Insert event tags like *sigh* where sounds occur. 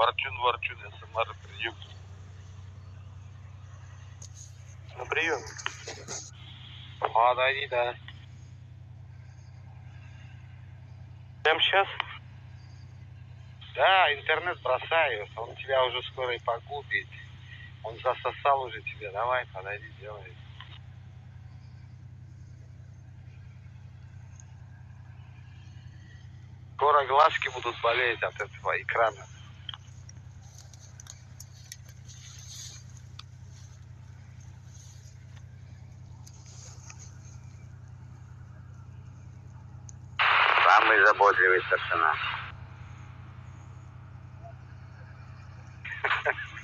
Ворчун, ворчун, СМР, прием. На прием. Подойди, да. Прямо сейчас? Да, интернет бросаю, он тебя уже скоро и погубит. Он засосал уже тебя, давай, подойди, делай. Скоро глазки будут болеть от этого экрана. Самый заботливый старшина. *laughs*